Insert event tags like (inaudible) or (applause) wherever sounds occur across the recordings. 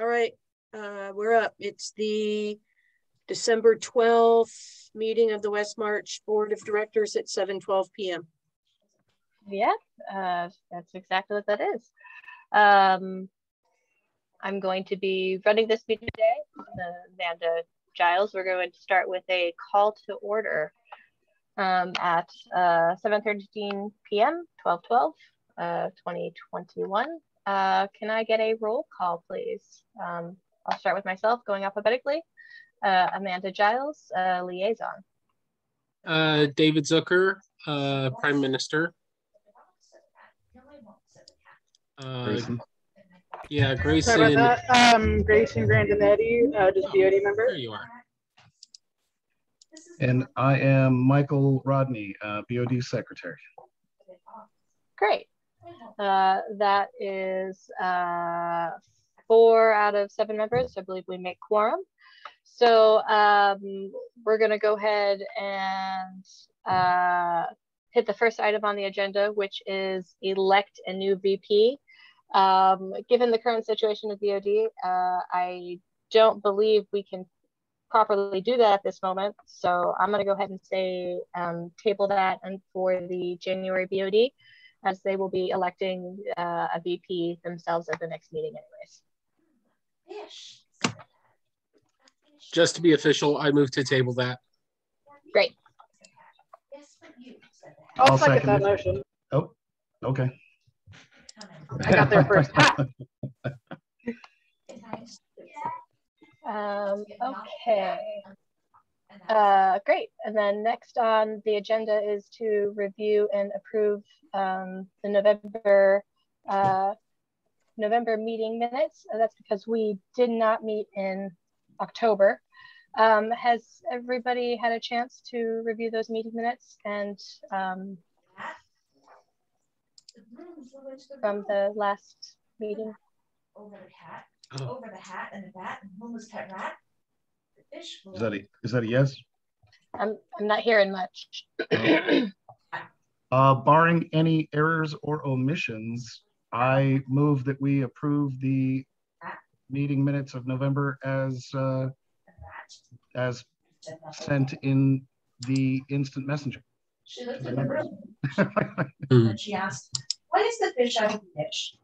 All right, uh, we're up. It's the December 12th meeting of the Westmarch Board of Directors at 7:12 p.m. Yeah, uh, that's exactly what that is. Um, I'm going to be running this meeting today. Uh, Amanda Giles, we're going to start with a call to order um, at uh, 7.13 p.m., 12-12, uh, 2021. Uh, can I get a roll call, please? Um, I'll start with myself, going alphabetically. Uh, Amanda Giles, uh, liaison. Uh, David Zucker, uh, Prime Minister. Uh, Grayson. yeah, Grayson. Sorry about that. Um, Grayson Grandinetti, uh, just BOD member. There you are. And I am Michael Rodney, uh, BOD Secretary. Great. Uh, that is uh, four out of seven members. I believe we make quorum. So um, we're going to go ahead and uh, hit the first item on the agenda, which is elect a new VP. Um, given the current situation of DoD, uh, I don't believe we can properly do that at this moment. So I'm going to go ahead and say um, table that and for the January BOD, as they will be electing uh, a VP themselves at the next meeting, anyways. Just to be official, I move to table that. Great. I'll, I'll second, second that it. motion. Oh, okay. I got there first. (laughs) Um, okay. Uh, great. And then next on the agenda is to review and approve um, the November uh, November meeting minutes. Uh, That's because we did not meet in October. Um, has everybody had a chance to review those meeting minutes and um, from the last meeting? over the cat, over the hat and the bat and homeless pet rat. The fish. Is that a, is that a yes? I'm, I'm not hearing much. Uh, barring any errors or omissions, I move that we approve the meeting minutes of November as, uh, as sent in the instant messenger. She looked in the room (laughs) Hmm. and she asked, "What is the fish out of the dish?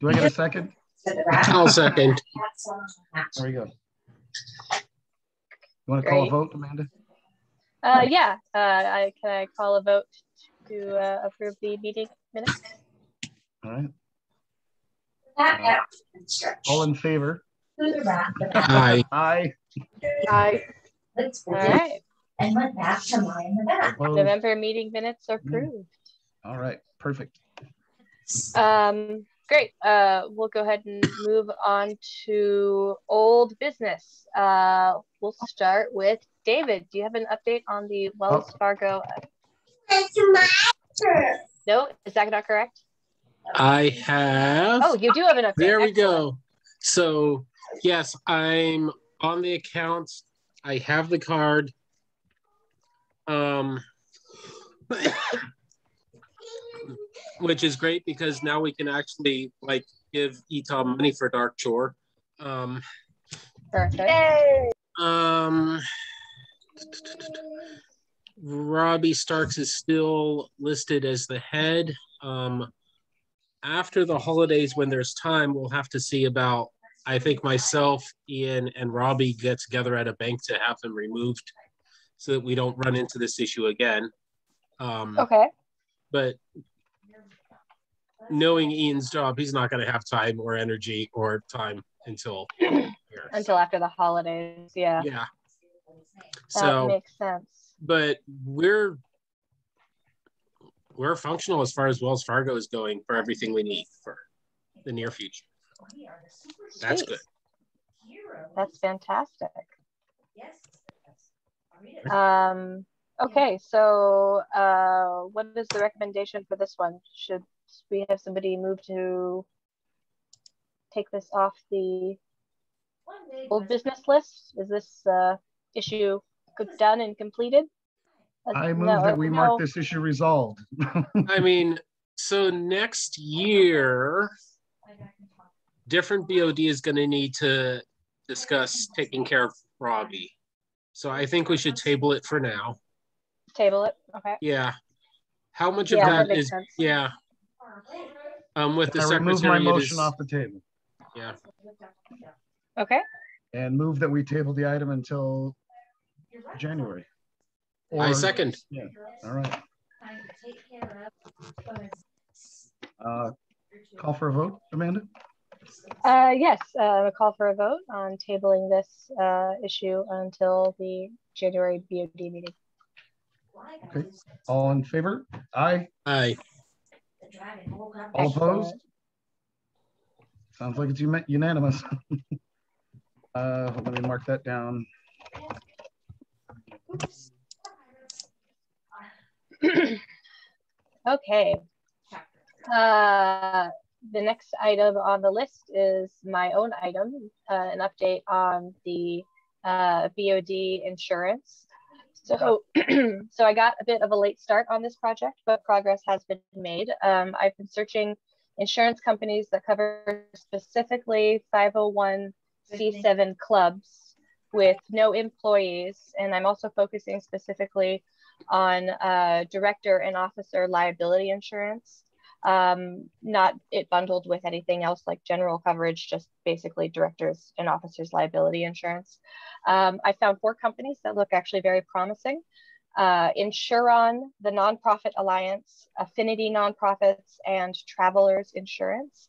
Do I get a second? Said. I'll second. Cat's on the hat. There we go. You want to call a vote, Amanda? Uh, yeah, uh, I, can I call a vote to uh, approve the meeting minutes? All right. Cat out and stretch. All in favor? Who the rat, the rat Aye. Aye. Aye. licked the All dish right, and went back to lying the bat. Opposed? November meeting minutes are approved. All right, perfect. Um, great, uh, we'll go ahead and move on to old business. Uh, we'll start with David. Do you have an update on the Wells Oh. Fargo? No, is that not correct? I have. Oh, you do have an update. There we Excellent. go. So, yes, I'm on the account. I have the card. Um, which is great because now we can actually like give Etom money for Dark Chore. Um, Perfect. um, Robbie Starks is still listed as the head. Um, after the holidays, when there's time, we'll have to see about. I think myself, Ian, and Robbie get together at a bank to have them removed, so that we don't run into this issue again. Um, Okay. But knowing Ian's job, he's not going to have time or energy or time until. (clears throat) Until after the holidays. Yeah, yeah. that So makes sense. but we're we're functional as far as Wells Fargo is going for everything we need for the near future. We are the super That's good. That's fantastic. Yes. I'll read it. Um, okay, so uh, what is the recommendation for this one? Should we have somebody move to take this off the old business list? Is this uh, issue good, done and completed? I move no, that we no. mark this issue resolved. I mean, so next year, different BOD is going to need to discuss taking care of Robbie. So I think we should table it for now. Table it. Okay. Yeah. How much Yeah, of that that makes is, sense. yeah. Um, with the I remove my secretary, it motion is, off the table yeah. Okay. and move that we table the item until January. I Or- second. All right, uh, call for a vote, Amanda? Uh, yes, uh, a call for a vote on tabling this uh, issue until the January BOD meeting. Okay. All in favor? Aye. Aye. All opposed? Sounds like it's unanimous. (laughs) Uh, let me mark that down. (clears throat) Okay. Uh, the next item on the list is my own item, uh, an update on the uh, BOD insurance. So, (clears throat) so I got a bit of a late start on this project, but progress has been made. Um, I've been searching insurance companies that cover specifically 501c7 clubs with no employees, and I'm also focusing specifically on uh, director and officer liability insurance. Um, not it bundled with anything else like general coverage, just basically directors and officers liability insurance. Um, I found four companies that look actually very promising. Uh, Insureon, the Nonprofit Alliance, Affinity Nonprofits, and Travelers Insurance.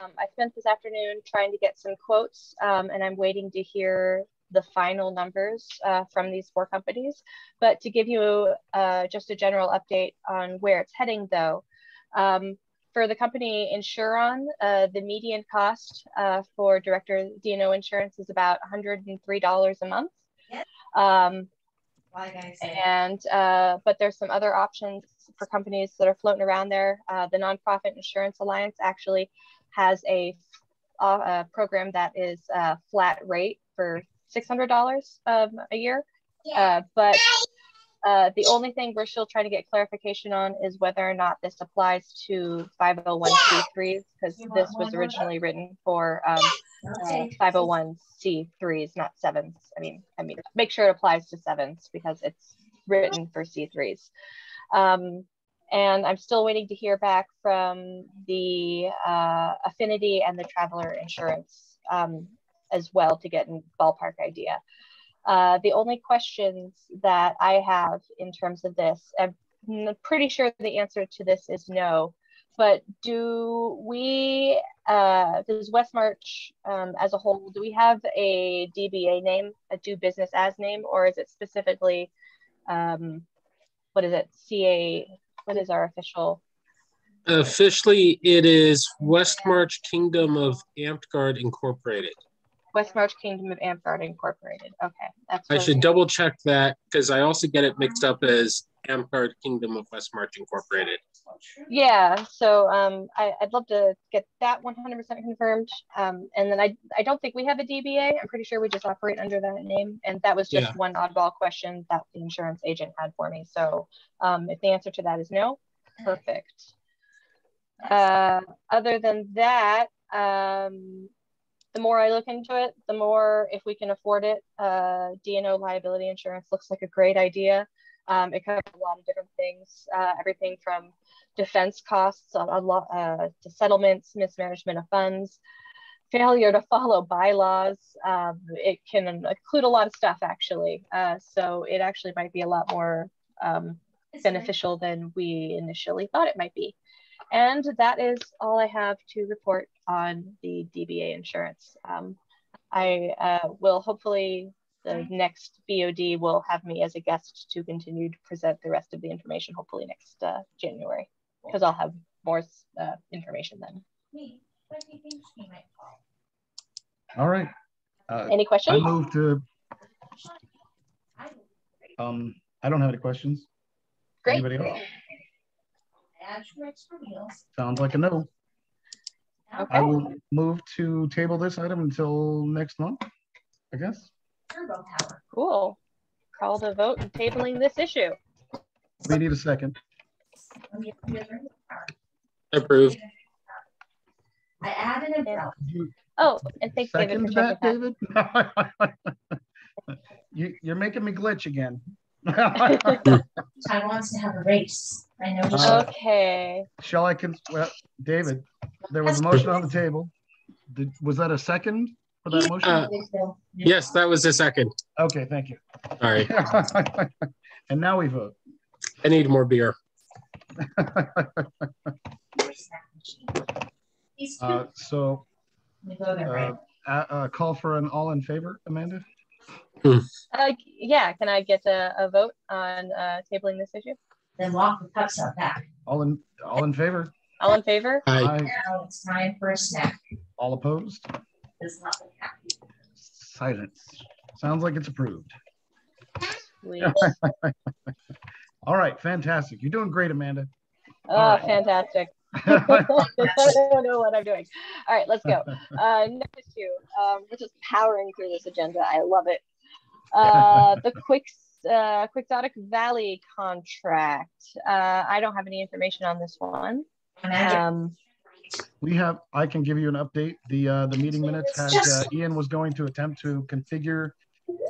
Um, I spent this afternoon trying to get some quotes, um, and I'm waiting to hear the final numbers uh, from these four companies. But to give you uh, just a general update on where it's heading, though, um, for the company Insureon, uh, the median cost uh, for director DNO insurance is about $103 a month. Um, and uh, but there's some other options for companies that are floating around there. Uh, the Nonprofit Insurance Alliance actually has a, uh, a program that is a flat rate for $600 um, a year. Uh, but uh, the only thing we're still trying to get clarification on is whether or not this applies to 501c3s because this was originally written for um, uh, 501c3s, not sevens. I mean, I mean, make sure it applies to sevens because it's written for C3s. Um, and I'm still waiting to hear back from the uh, Affinity and the Traveler Insurance um, as well to get a ballpark idea. Uh, the only questions that I have in terms of this, I'm pretty sure the answer to this is no, but do we, uh, does Westmarch um, as a whole, do we have a DBA name, a do business as name, or is it specifically, um, what is it, CA, what is our official? Officially, it is Westmarch Kingdom of Amtgard Incorporated. Westmarch Kingdom of Amtgard Incorporated. Okay, that's. I should double check that because I also get it mixed up as Amtgard Kingdom of Westmarch Incorporated. Yeah, so um, I, I'd love to get that 100% confirmed. Um, and then I, I don't think we have a DBA. I'm pretty sure we just operate under that name. And that was just Yeah. one oddball question that the insurance agent had for me. So um, if the answer to that is no, perfect. Uh, other than that, um, the more I look into it, the more if we can afford it, uh, DNO liability insurance looks like a great idea. Um, it covers a lot of different things, uh, everything from defense costs, a, a lot uh, to settlements, mismanagement of funds, failure to follow bylaws. Um, it can include a lot of stuff actually. Uh, so it actually might be a lot more um, beneficial than we initially thought it might be. And that is all I have to report on the DBA insurance. Um, I uh, will hopefully the next BOD will have me as a guest to continue to present the rest of the information, hopefully next uh, January, because I'll have more uh, information then. All right. Uh, Any I questions? move to, um, I don't have any questions. Great. Anybody else? Sounds like a no. I will move to table this item until next month, I guess. Cool. Call the vote and tabling this issue. We need a second. Approved. I added a bill. Oh, and thanks, David, second for that, that. David? (laughs) You, you're making me glitch again. (laughs) (laughs) I wants to have a race. I know. Uh. Okay, Shall I, con- well, David, there was a motion on the table. Did, was that a second for that motion? Uh, Yes, that was the second. Okay, thank you. Sorry, (laughs) And now we vote. I need more beer. Uh. So, We go there, right? uh, uh, uh, call for an all in favor, Amanda? Uh, yeah, can I get a, a vote on, uh, tabling this issue? Then walk the pups out back. All in, all in favor? All in favor? Aye. Aye. Now it's time for a snack. All opposed? Does not look happy. Silence. Sounds like it's approved. (laughs) All right, fantastic. You're doing great, Amanda. Oh, All right. fantastic. (laughs) I don't know what I'm doing. All right, let's go. Uh, next issue. Um, we're just powering through this agenda. I love it. Uh, the (laughs) quick, uh, Quixotic Valley contract. Uh, I don't have any information on this one. Um, We have, I can give you an update. The, uh, the meeting minutes had, uh, Ian was going to attempt to configure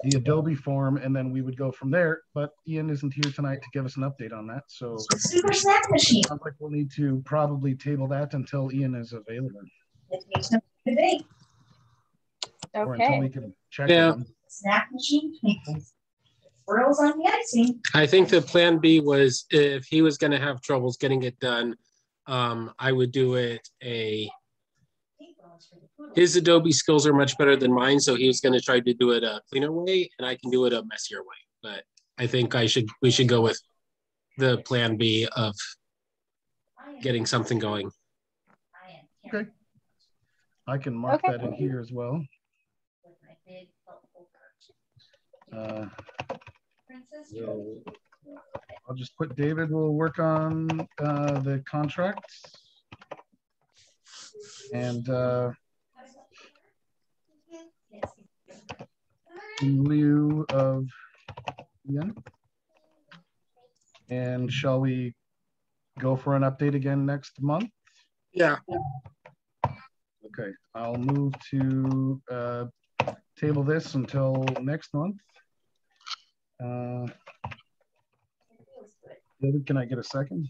the Adobe form and then we would go from there, but Ian isn't here tonight to give us an update on that. So Super snack machine. sounds like we'll need to probably table that until Ian is available It makes no debate. or until we can check. Yeah. it. Snack machine twinkles. Swirls on the icing. I think the plan B was if he was gonna have troubles getting it done, um, I would do it a, his Adobe skills are much better than mine, so he was gonna try to do it a cleaner way and I can do it a messier way. But I think I should, we should go with the plan B of getting something going. Okay. I can mark Okay. that in here as well. Uh, so I'll just put David will work on uh, the contracts. And uh, in lieu of Ian. And shall we go for an update again next month? Yeah. Okay, I'll move to uh, table this until next month. Uh, David, can I get a second?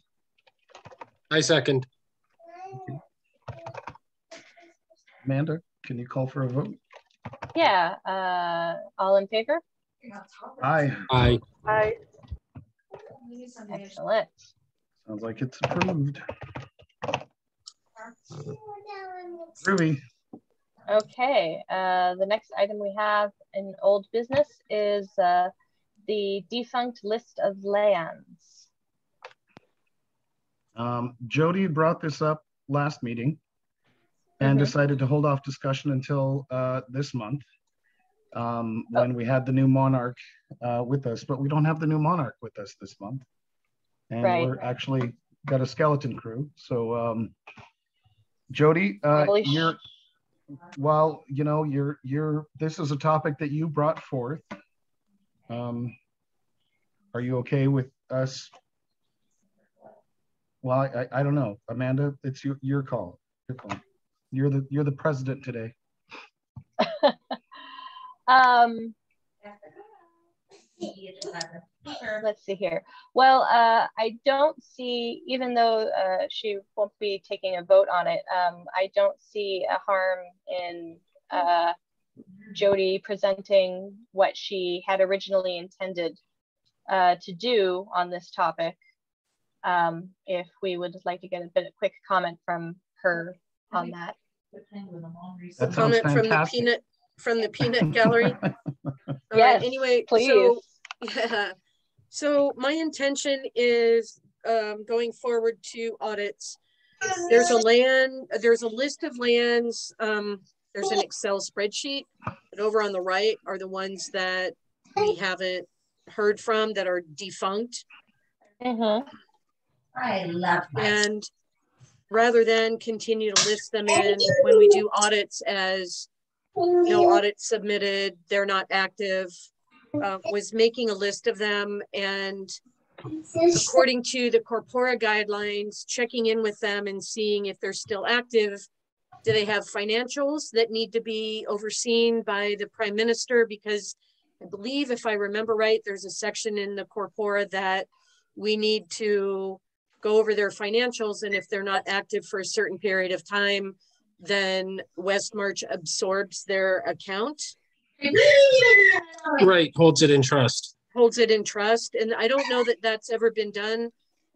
I second. Amanda, can you call for a vote? Yeah. Uh, all in favor? Aye, Aye. I, Excellent. sounds like it's approved. Ruby, Okay, uh, the next item we have in old business is uh, the defunct list of lands. um, Jody brought this up last meeting and Mhm. decided to hold off discussion until uh, this month um, when we had the new monarch uh, with us, but we don't have the new monarch with us this month. And Right. we're actually got a skeleton crew. So um, Jody, uh, you're, well, you know, you're, you're, this is a topic that you brought forth. Um, are you okay with us? Well, I, I don't know. Amanda, it's your, your call. Your call. You're the, you're the president today. (laughs) Um, let's see here. Well, uh, I don't see, even though uh, she won't be taking a vote on it, um, I don't see a harm in uh, Jody presenting what she had originally intended uh, to do on this topic. Um, if we would like to get a bit of quick comment from her on that. That sounds Comment from the peanut, from the peanut gallery. (laughs) All right, Yes, Anyway, Please. so (laughs) Yeah. So my intention is um, going forward to audits. There's a land, there's a list of lands. Um, there's an Excel spreadsheet. And over on the right are the ones that we haven't heard from that are defunct. Mhm. I love that. And rather than continue to list them in when we do audits as no audit submitted, they're not active, uh, was making a list of them and according to the corpora guidelines, checking in with them and seeing if they're still active Do they have financials that need to be overseen by the prime minister? Because I believe if I remember right, there's a section in the corpora that we need to go over their financials and if they're not active for a certain period of time, then Westmarch absorbs their account, (laughs) Right, holds it in trust. holds it in trust. And I don't know that that's ever been done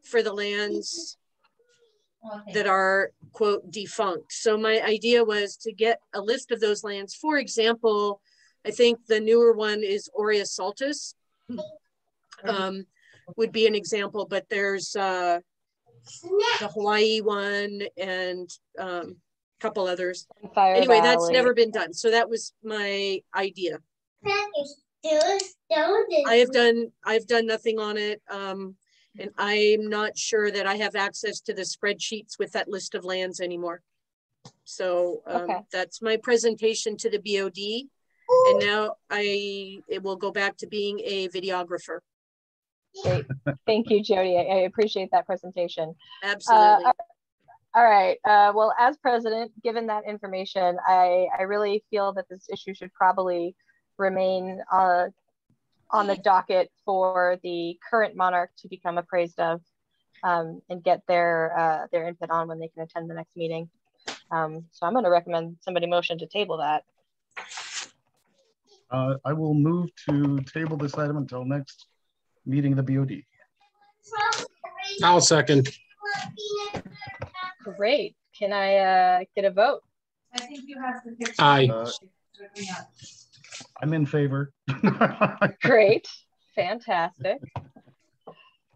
for the lands that are quote defunct. So my idea was to get a list of those lands. For example, I think the newer one is Aurea Saltus. Um, would be an example, but there's uh, the Hawaii one and um, a couple others. Fire Anyway, that's never been done. So that was my idea. I have done, I've done nothing on it. Um, and I'm not sure that I have access to the spreadsheets with that list of lands anymore. So, Okay. um, that's my presentation to the BOD. And now I, it will go back to being a videographer. Great. Thank you, Jody. I, I appreciate that presentation. Uh, Absolutely. All right. Uh, well, as president, given that information, I, I really feel that this issue should probably remain uh, on the docket for the current monarch to become appraised of um, and get their uh, their input on when they can attend the next meeting. Um, so I'm going to recommend somebody motion to table that. Uh, I will move to table this item until next meeting the beauty. I'll second. Great. Can I uh, get a vote? I think you have the picture. Aye. Uh, I'm in favor. (laughs) Great, fantastic.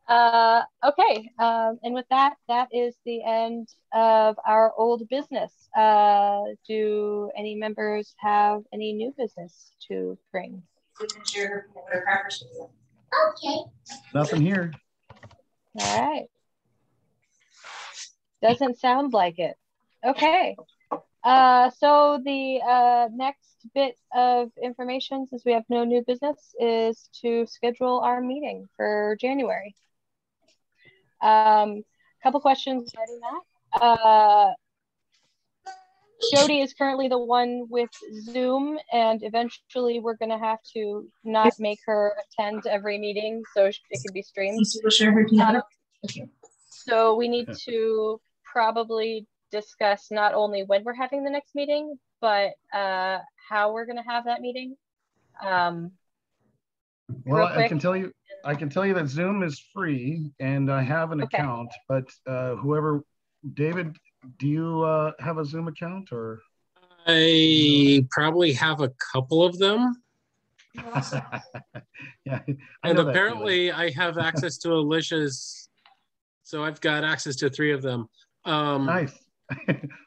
Uh, okay, um, and with that, that is the end of our old business. Uh, do any members have any new business to bring? Signature, or crackers. Nothing here. All right. Doesn't sound like it. Okay. Uh, so the uh, next bit of information, since we have no new business, is to schedule our meeting for January. Um, couple questions regarding that. Uh, Jody is currently the one with Zoom, and eventually we're going to have to not make her attend every meeting so it can be streamed. Share her together. So we need to probably discuss not only when we're having the next meeting, but uh, how we're gonna have that meeting. Um, Well, I can tell you, I can tell you that Zoom is free and I have an Okay. account, but uh, whoever, David, do you uh, have a Zoom account or? I probably have a couple of them. (laughs) Yeah. And know that feeling. apparently I have access to Alicia's. So I've got access to three of them. Um, Nice. (laughs)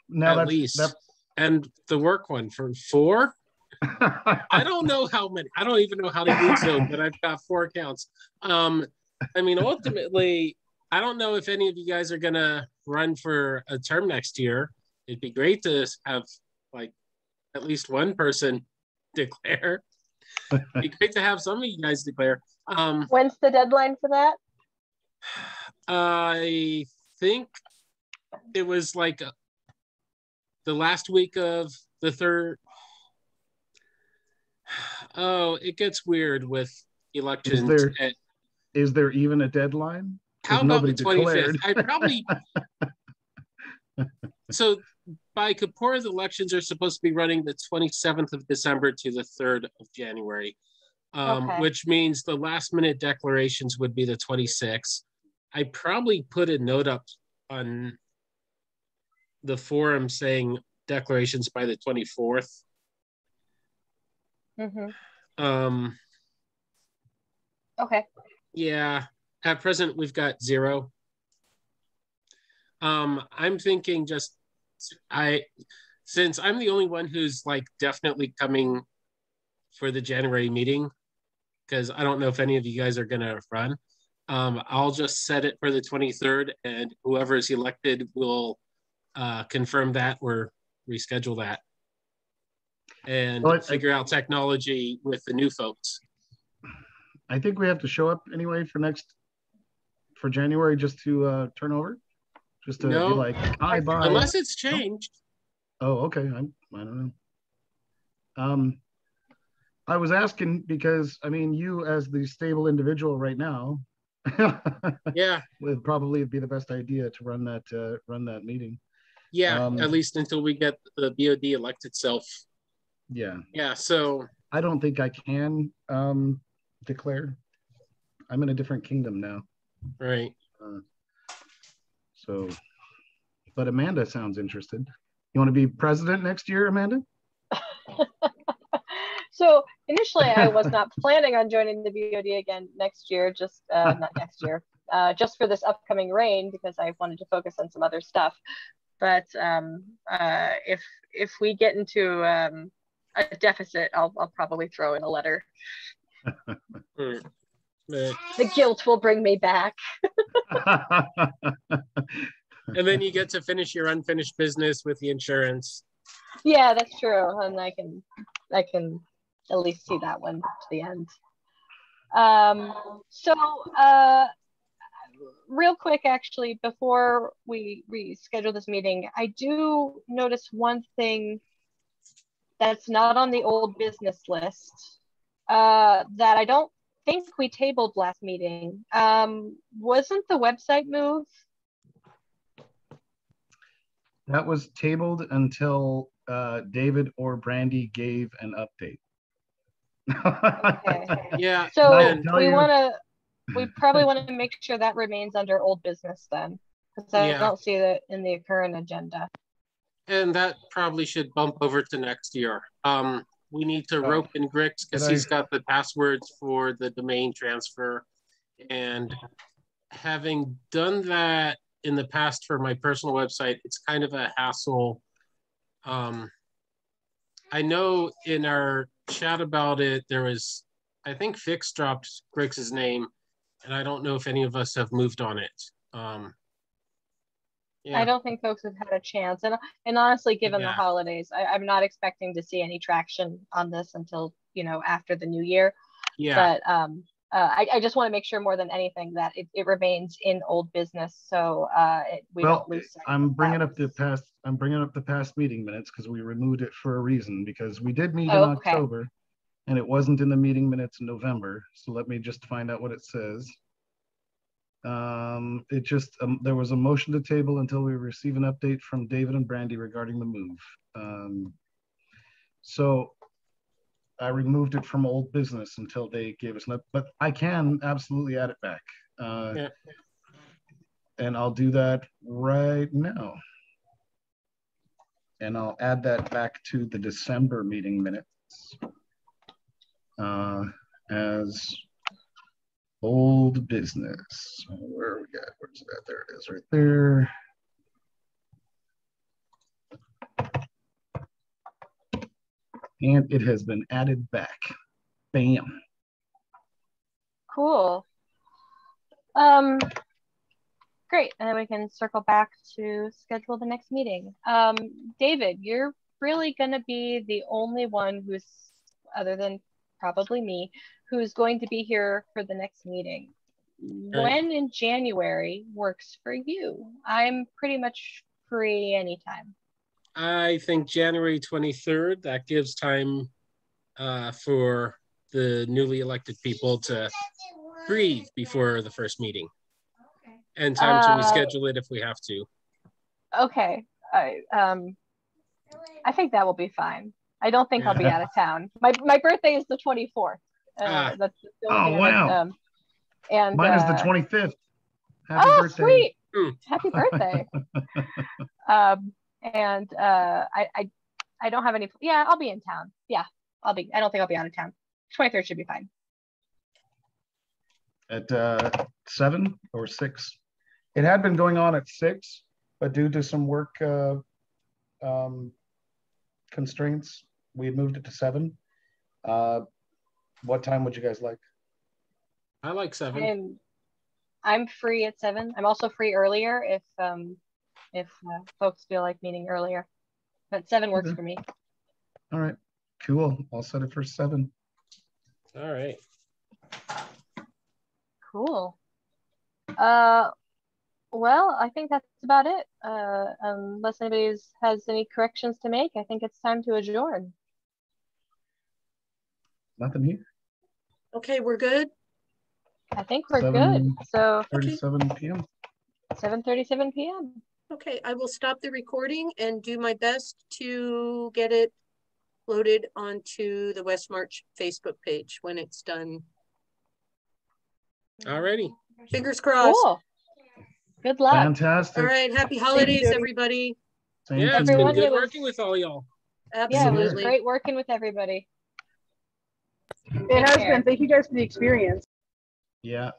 Now at that's, least. that- And the work one for four. (laughs) I don't know how many. I don't even know how to use them, but I've got four accounts. Um, I mean, ultimately, I don't know if any of you guys are gonna run for a term next year. It'd be great to have like at least one person (laughs) declare. It'd be great to have some of you guys declare. Um, when's the deadline for that? I think it was like uh, the last week of the third. (sighs) Oh, it gets weird with elections. there- at- Is there even a deadline? How 'Cause about the 25th? declared. I probably. (laughs) so by corpora, the elections are supposed to be running the 27th of December to the 3rd of January, um, Okay. which means the last minute declarations would be the 26th. I probably put a note up on the forum saying declarations by the 24th. hmm Um, Okay, Yeah, at present we've got zero. Um, I'm thinking just I since I'm the only one who's like definitely coming for the January meeting, because I don't know if any of you guys are gonna run. Um, I'll just set it for the 23rd, and whoever is elected will uh, confirm that or reschedule that, and Well, figure out technology with the new folks. I think we have to show up anyway for next, for January, just to uh, turn over. Just to No. be like, hi, bye. Unless it's changed. Oh, okay. I'm, I don't know. Um, I was asking because I mean, you as the stable individual right now, (laughs) Yeah, would probably be the best idea to run that uh, run that meeting. yeah, Um, at least until we get the BOD elect itself. Yeah, Yeah, so I don't think I can um, declare. I'm in a different kingdom now, right. so. But Amanda sounds interested. You want to be president next year, Amanda? (laughs) So initially, I was not (laughs) planning on joining the BOD again next year, just uh, not next year, uh, just for this upcoming reign because I wanted to focus on some other stuff. But um, uh, if if we get into um, a deficit, I'll I'll probably throw in a letter. (laughs) The guilt will bring me back. (laughs) (laughs) and then you get to finish your unfinished business with the insurance. Yeah, that's true, and I can I can at least see that one to the end. Um, so uh, real quick, actually, before we reschedule this meeting, I do notice one thing that's not on the old business list uh, that I don't think we tabled last meeting. Um, wasn't the website move? that was tabled until uh, David or Brandy gave an update. Okay. (laughs) Yeah, So we want to, we (laughs) probably want to make sure that remains under old business then, because I Yeah. don't see that in the current agenda. and that probably should bump over to next year. Um, we need to Oh. rope in Grix because he's got the passwords for the domain transfer. And having done that in the past for my personal website, it's kind of a hassle. Um, I know in our chat about it, there was, I think Fix dropped Grix's name, and I don't know if any of us have moved on it. Um, yeah. I don't think folks have had a chance, and and honestly, given the holidays, I, I'm not expecting to see any traction on this until you know after the new year. yeah. But um, uh, I, I just want to make sure more than anything that it, it remains in old business, so uh, it, we Well, don't lose. sight I'm bringing that. up the past, I'm bringing up the past meeting minutes because we removed it for a reason, because we did meet in Oh, okay. October and it wasn't in the meeting minutes in November. So let me just find out what it says. Um, it just, um, there was a motion to table until we receive an update from David and Brandy regarding the move. Um, so I removed it from old business until they gave us, an up- but I can absolutely add it back. Uh, Yeah. and I'll do that right now. And I'll add that back to the December meeting minutes. Uh, as old business. Where are we at? Where's that? There it is, right there. And it has been added back. Bam. Cool. Um, great. And then we can circle back to schedule the next meeting. Um, David, you're really going to be the only one who's, other than probably me, who's going to be here for the next meeting. When in January works for you? I'm pretty much free anytime. I think January 23rd, that gives time uh, for the newly elected people to breathe before the first meeting and time Uh, to reschedule it if we have to. Okay. I, um, I think that will be fine. I don't think I'll be out of town. My, my birthday is the 24th. Uh, Ah. that's the Oh, only thing wow. um, and Mine is the uh, 25th. Happy oh, birthday. sweet! Hmm. Happy (laughs) birthday. um, and uh, I, I, I don't have any. Yeah, I'll be in town. Yeah, I'll be. I don't think I'll be out of town. 23rd should be fine. At uh, seven or six. It had been going on at six, but due to some work uh, um, constraints, we moved it to seven. Uh, what time would you guys like? I like seven. I'm, I'm free at seven. I'm also free earlier if um, if uh, folks feel like meeting earlier. But seven works Okay. for me. All right, cool. I'll set it for seven. All right. Cool. Uh, Well, I think that's about it. Uh, unless anybody has any corrections to make, I think it's time to adjourn. Nothing here. Okay, we're good. I think we're Seven- good. So 37 p.m. 7:37 p.m. Okay, I will stop the recording and do my best to get it loaded onto the Westmarch Facebook page when it's done. Alrighty. Fingers crossed. Cool. Good luck. Fantastic. All right, happy holidays, everybody. Same Yeah, to it's you. been good working with all y'all. Yeah, it was Absolutely. great working with everybody. It has been. Thank you guys for the experience. Yeah.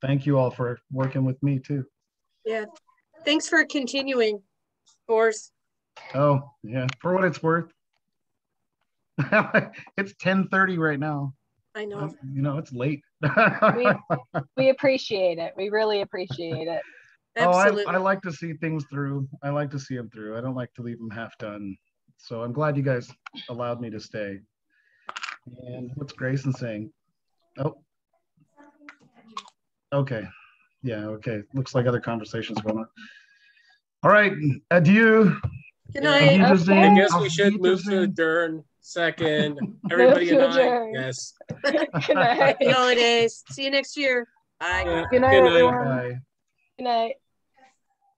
Thank you all for working with me too. Yeah. Thanks for continuing, Boris. Oh, yeah, for what it's worth. (laughs) it's 10:30 right now. I know. You know, it's late. We we appreciate it. We really appreciate it. (laughs) Oh, I, Absolutely. I like to see things through. I like to see them through. I don't like to leave them half done. So I'm glad you guys allowed me to stay. And what's Grayson saying? Oh, okay. Yeah, okay. Looks like other conversations going on. All right. Adieu. Good Yeah. night. Okay. I guess we Auf should move to Wiedersehen. adjourn. Second. (laughs) Everybody to good night. Yes. Good night. Happy holidays. See you next year. Bye. Yeah. Good night, Good night. everyone. Bye. Good night.